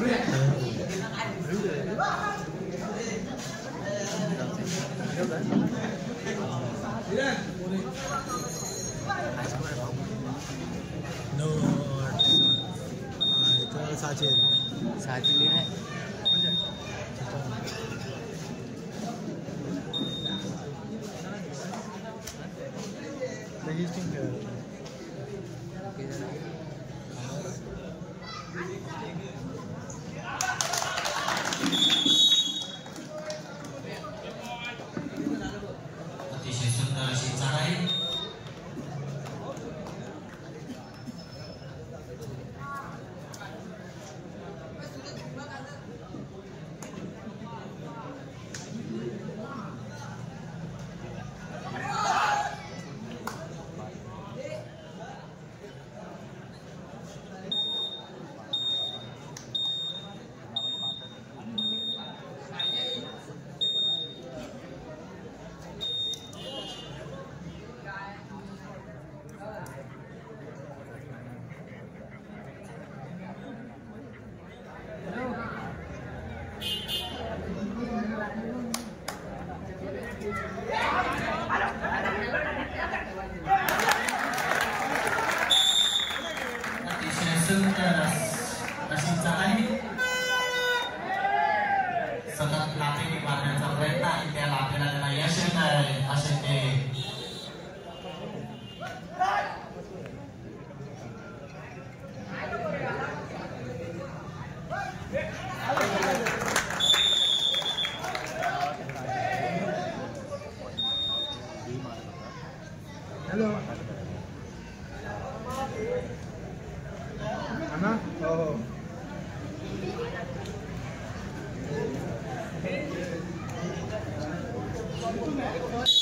No, I can't. Sajin. Sajin ni eh. Hello. Anna? Oh. Thank you.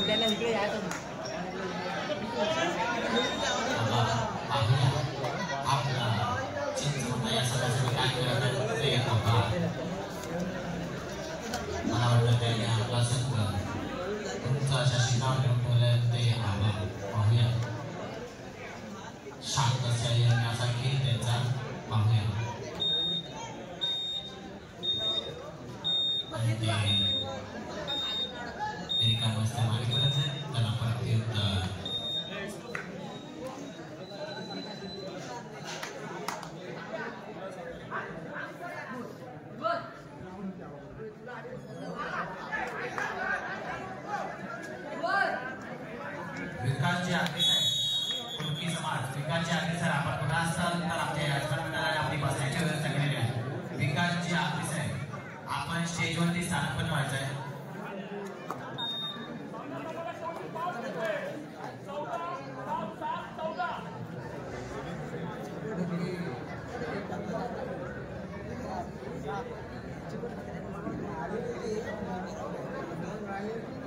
Bagaimana itu धन राहुल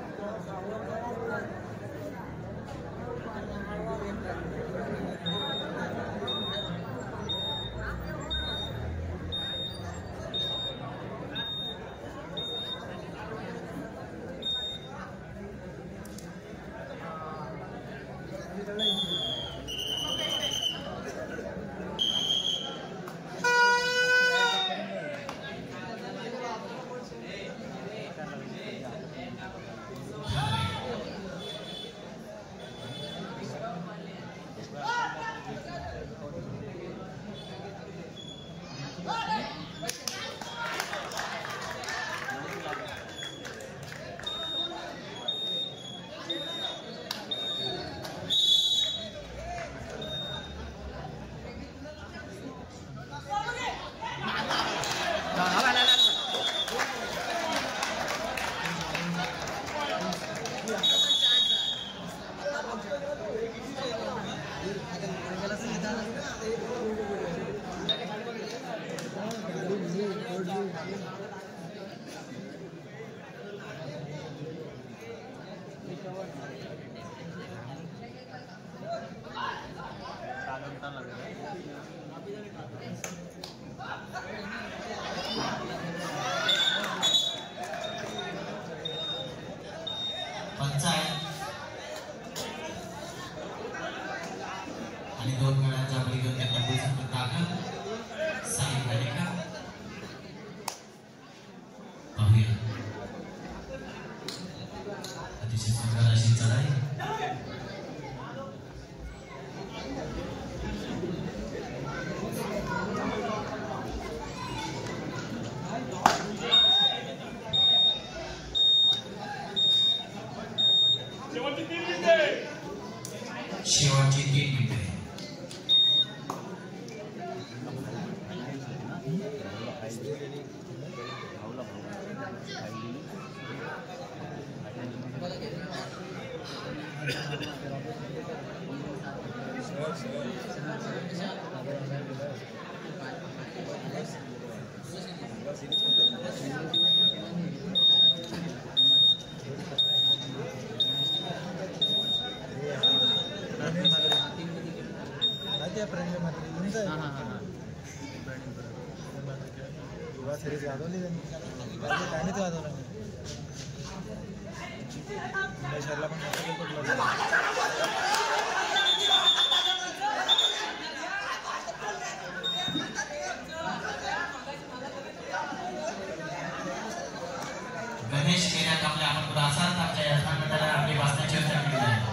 別に桜大臣じゃな हाँ। हाँ हाँ पण मस्त पडला गणेश आपण पुढे असाच आमच्या यजमान मंडळाला आपली वाचण्याची आहे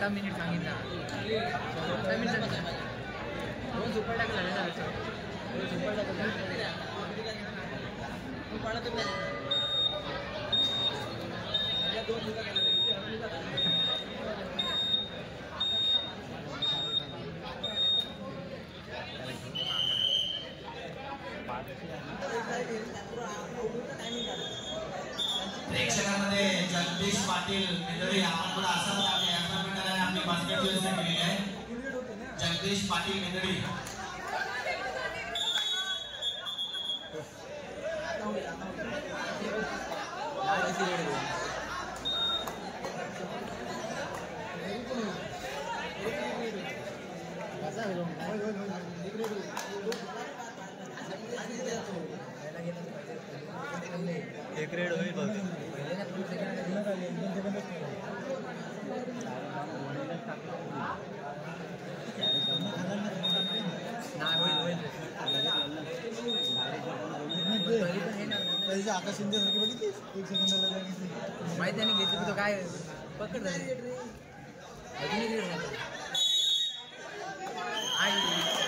आत्ता मिनिट सांगितला आत्ता मिनिट सांगितला दोन सुपर टाक ना दोन सुपर टाक प्रेक्षकांमध्ये जगदीश पाटील मिदळी आपण असाच जगदीश पाटील मिदळी एक रेड होईल बहुतेक. पैसे आकाश शिंदे सारखी बघितली एक सेकंदाला जाण्याची माहिती त्याने घेतली तो काय पकड झाली अजून आई।